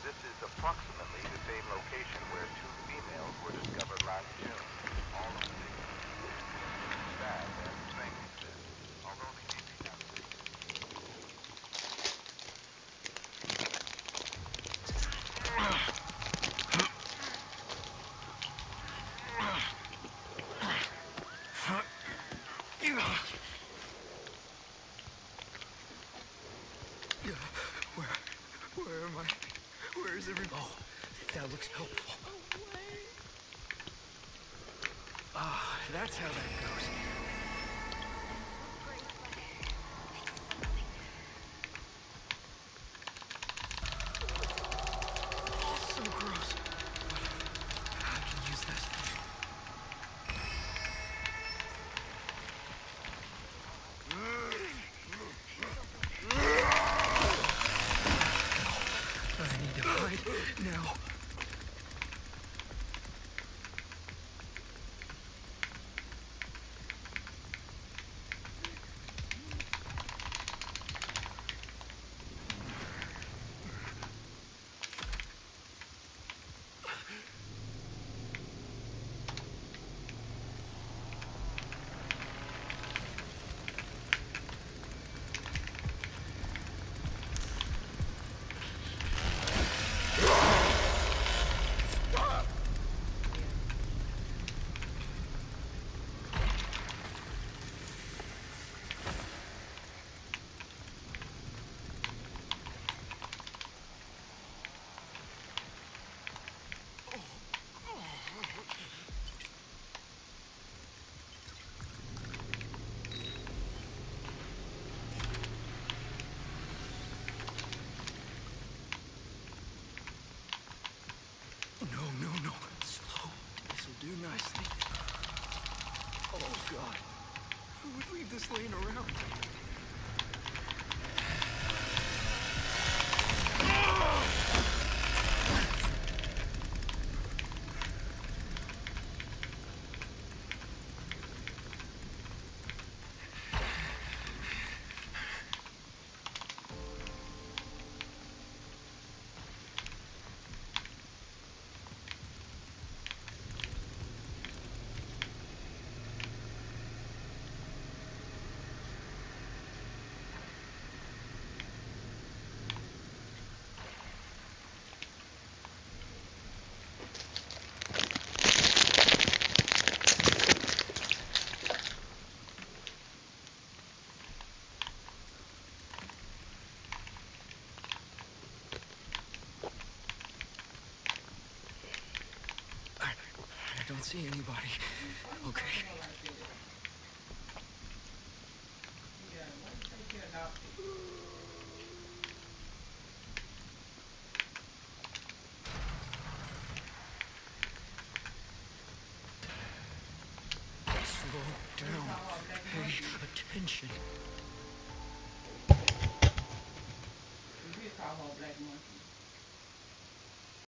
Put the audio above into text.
This is approximately the same location where two females were discovered last June. All of the staff and strangled although the Where, where am I? Where is everybody? Oh, that looks helpful. Ah, that's how that goes. God. Who would leave this laying around? I, I don't see anybody. Okay. Slow down. Pay attention.